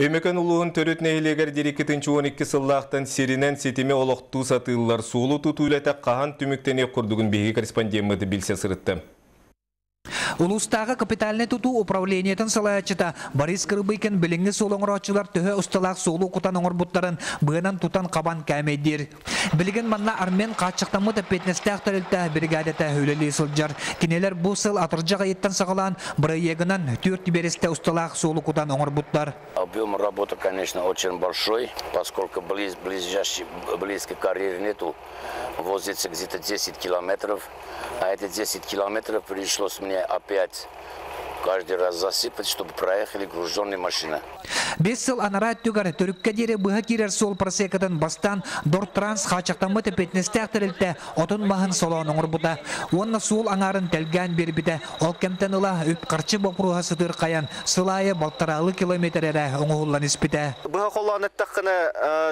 Өмөкөн улуын төрөт нәйлегер дерекетін 12 сыллақтан серинен сетеме олықту сатылар суылу тұтуйлата қахан түміктене құрдығын беги корреспондеммады білсе сырытты. Улустағы капитальный туту управлениетін салаячыта Борис Кырбыйкен біліңі солоңырачылар төһө ұсталақ солу кутан оңырбуттарын бұғынан тутан қабан кәмейдер. Білген манна армен қачықтамы тәпетнестәқ тәрілті бригадета хөлелі сылжар. Кинелер бұл сыл атыржаға еттен сағалан бірі егінан төрт бересте ұсталақ солу кутан оңырбуттар. Объем работы, конечно, очень большой, поскольку близ, близящий, близкий карьер нету. Возится где-то 10 километров, а эти 10 километров пришлось мне 5 каждый раз засыпать, чтобы проехали груженные машины. Бес сыл анара түгар төрікке дере бұға керер сол просекадан бастан Дортранс қачақтамы тепетнестәқ тірілті отын мағын солуан оңыр бұда. Онна сол аңарын тәлгән бербіді ол кемтен ұла үп қарчы бопруға сытыр қаян сылайы балтаралы километрері оңығылан іспіді. Бұға қолан әттәққіні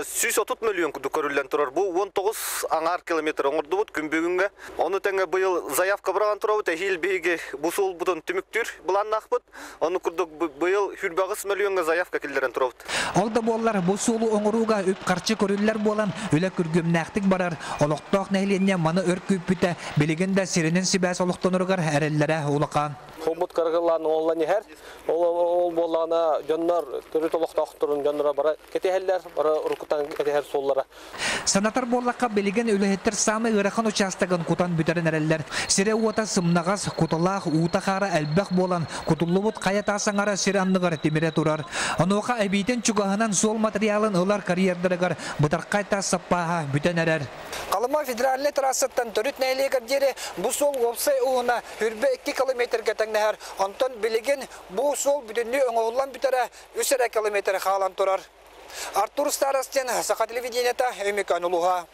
130 миллион күді көрілен тұрар. Бұл 19 аңар километр оңырды бұд күнбегінгі. Оны тәңі бұйыл заявка бұраған тұрау, тәхил бейге бұсыл бұдын түміктір бұлан ақпыд. Оны күрдік бұйыл 120 миллионға заявка келдерен тұрау. Ол да боллар бұл солу оңыруға үп қарчы көрілер болан өлі күргімнәқтік барар. Олықтақ нәйленне маны өр күппіті білігінде сиренен сибәс олықтанырғар әреллері олыққан. Хомбут каргалан онлан хер ол ол болана жоннор төрү толокток турун жоннора бара кетехеллер бара уркутан кетехер соллара Санатар боллаққа білеген өліхеттер самы ырақын участагын кутан бүтерін әреллер. Сире уата сымнағас куталақ утақара әлбәқ болан кутуллубут қаята саңара сире анныгар темире турар. Онуға әбейтен чугағынан сол материалын ылар карьердірігар бұтар қайта саппаға бүтен әрер. Қалыма федеральный трассаттан төрүт нәйлегер дере сол опсай уына хүрбе 2 километрге тәңнәһәр. Онтон билеген бу сол бүтүннү оңоллан бүтәрә 3 километр халан турар. Артур Старостен, Саха телевидениета, Эмикан Улуға.